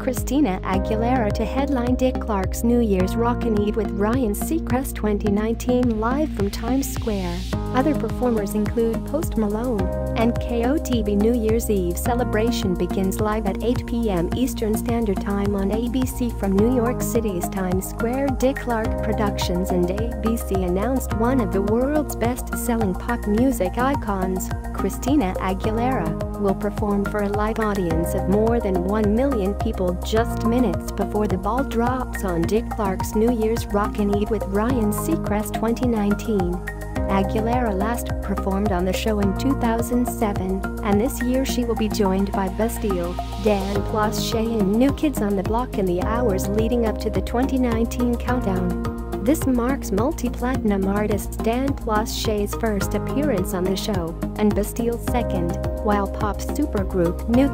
Christina Aguilera to headline Dick Clark's New Year's Rockin' Eve with Ryan Seacrest 2019 live from Times Square. Other performers include Post Malone and KOTB New Year's Eve celebration begins live at 8 p.m. Eastern Standard Time on ABC from New York City's Times Square. Dick Clark Productions and ABC announced one of the world's best-selling pop music icons, Christina Aguilera, will perform for a live audience of more than 1 million people just minutes before the ball drops on Dick Clark's New Year's Rockin' Eve with Ryan Seacrest 2019. Aguilera last performed on the show in 2007, and this year she will be joined by Bastille, Dan Plus Shay and New Kids on the Block in the hours leading up to the 2019 countdown. This marks multi-platinum artist Dan Plus Shay's first appearance on the show, and Bastille's second, while pop supergroup New